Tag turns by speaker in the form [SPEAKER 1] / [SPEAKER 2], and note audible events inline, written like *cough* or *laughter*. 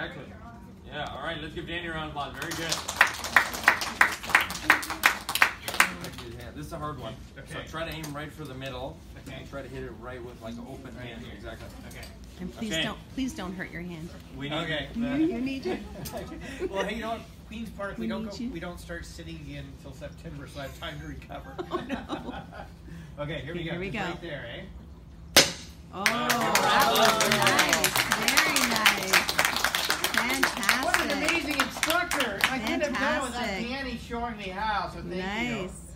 [SPEAKER 1] right,
[SPEAKER 2] let's give Danny a round of applause. Very good. This is a hard one. So Okay. try to aim right for the middle. Okay. And try to hit it right with like an open Right hand. here. Exactly.
[SPEAKER 3] Okay.
[SPEAKER 4] And please Okay. don't please don't hurt your hand.
[SPEAKER 2] We need Okay. *laughs* You, you
[SPEAKER 4] need to.
[SPEAKER 3] well, hey, you know what? Queens Park, we We don't go, you. we don't start sitting again until September, so I have time to recover. *laughs* Oh, no. *laughs* okay, here we go. here we Just go. Right there, eh? Okay. Fantastic. That was like Danny showing me how, so thank you. Nice.